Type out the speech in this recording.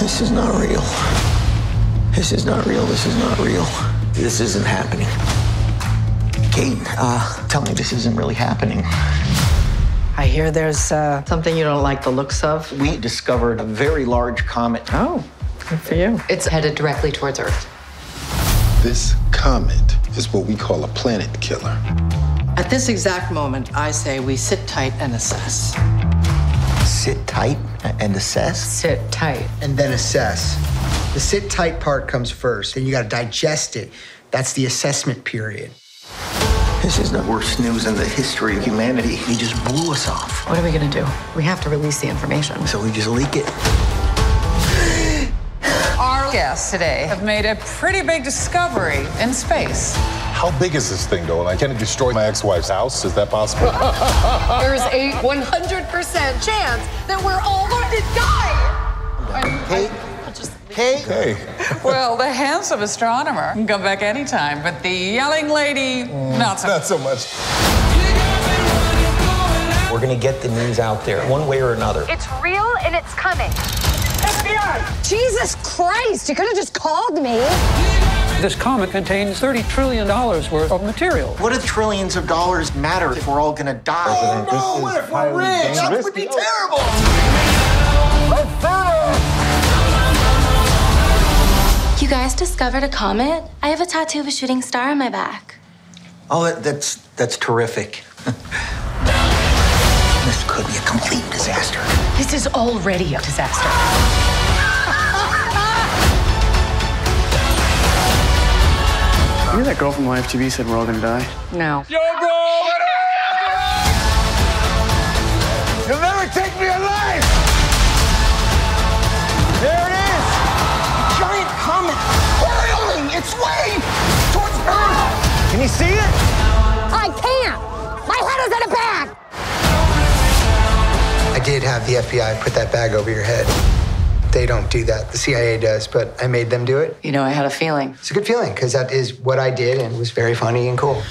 This is not real. This is not real. This is not real. This isn't happening. Kate, uh, tell me this isn't really happening. I hear there's uh, something you don't like the looks of. We discovered a very large comet. Oh, good for you. It's headed directly towards Earth. This comet is what we call a planet killer. At this exact moment, I say we sit tight and assess. Sit tight and assess. Sit tight. and then assess. The sit tight part comes first, then you got to digest it. That's the assessment period. This is the worst news in the history of humanity. He just blew us off. What are we gonna do? We have to release the information. So we just leak it. Our guests today have made a pretty big discovery in space. How big is this thing, though? And I can it destroy my ex-wife's house? Is that possible? There's a 100% chance that we're all going to die. Kate? Kate? hey. Well, the handsome astronomer can come back anytime, but the yelling lady, mm, not so. Not so much. We're gonna get the news out there one way or another. It's real and it's coming. Jesus Christ, you could have just called me. This comet contains $30 trillion worth of material. What do trillions of dollars matter if we're all gonna die? Oh, no, what if we're rich? That would be terrible. Oh, you guys discovered a comet? I have a tattoo of a shooting star on my back. Oh, that, that's that's terrific. this could be a complete disaster. This is already a disaster. You know that girl from YFTV said we're all gonna die? No. Yo, bro! You'll never take me alive! There it is! A giant comet hurling its way towards Earth. Can you see it? I can't. My head is in a bag. I did have the FBI put that bag over your head. They don't do that. The CIA does, but I made them do it. You know, I had a feeling. It's a good feeling because that is what I did and it was very funny and cool.